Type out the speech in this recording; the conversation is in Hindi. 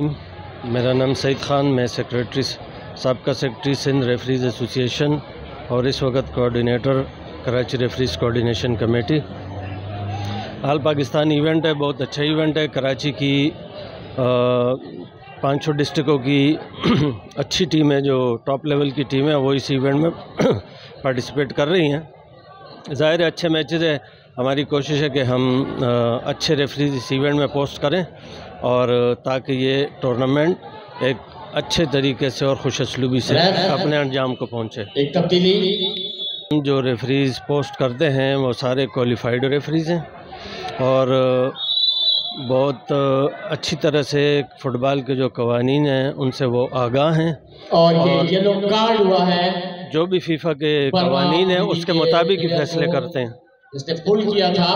मेरा नाम सईद ख़ान, मैं सेक्रेटरी सबका सेक्रेटरी सिंध रेफरीज एसोसिएशन और इस वक्त coordinator Karachi referees coordination committee हाल पाकिस्तान इवेंट है, बहुत अच्छा इवेंट है। कराची की पाँचों डिस्ट्रिक्टों की अच्छी टीम है, जो टॉप लेवल की टीम है, वो इस इवेंट में पार्टिसिपेट कर रही हैं। ज़ाहिर अच्छे मैचेज़ है। हमारी कोशिश है कि हम अच्छे रेफरीज इस इवेंट में पोस्ट करें और ताकि ये टूर्नामेंट एक अच्छे तरीके से और खुश असलूबी से अपने अंजाम को पहुँचे। एक तब्दीली। जो रेफरीज पोस्ट करते हैं वो सारे क्वालिफाइड रेफरीज हैं और बहुत अच्छी तरह से फुटबॉल के जो कवानीन हैं उनसे वो आगाह हैं। और ये येलो कार्ड हुआ है। जो भी फीफा के कवानीन हैं उसके मुताबिक ही फैसले करते हैं। जिसने पुल किया था